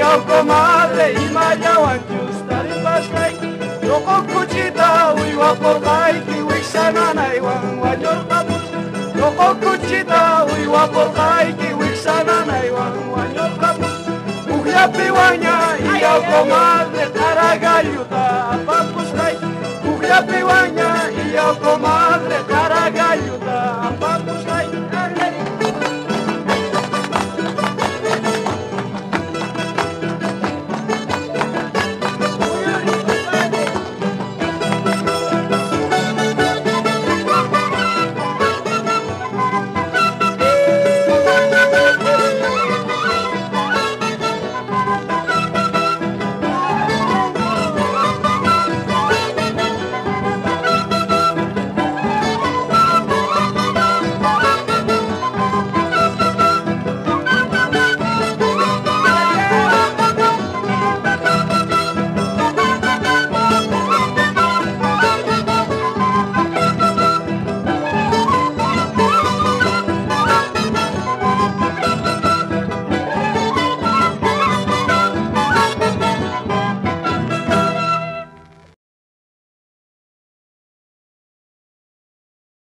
comadre y mayawan justari paskai. Loko kuchita uywa polkai kiwik sananay wang wanyor kapus Loko kuchita uywa polkai kiwik sananay wang wanyor kapus Uhya piwanya iya comadre